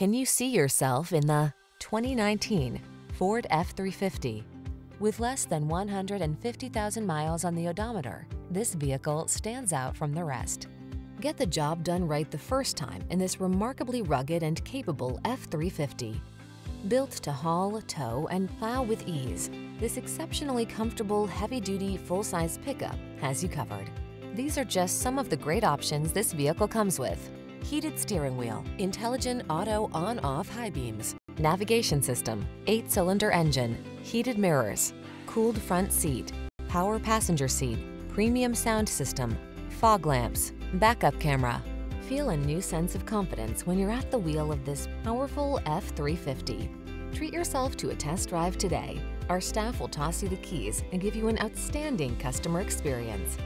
Can you see yourself in the 2019 Ford F-350? With less than 150,000 miles on the odometer, this vehicle stands out from the rest. Get the job done right the first time in this remarkably rugged and capable F-350. Built to haul, tow, and plow with ease, this exceptionally comfortable, heavy-duty, full-size pickup has you covered. These are just some of the great options this vehicle comes with. Heated steering wheel, intelligent auto on-off high beams, navigation system, eight-cylinder engine, heated mirrors, cooled front seat, power passenger seat, premium sound system, fog lamps, backup camera. Feel a new sense of confidence when you're at the wheel of this powerful F-350. Treat yourself to a test drive today. Our staff will toss you the keys and give you an outstanding customer experience.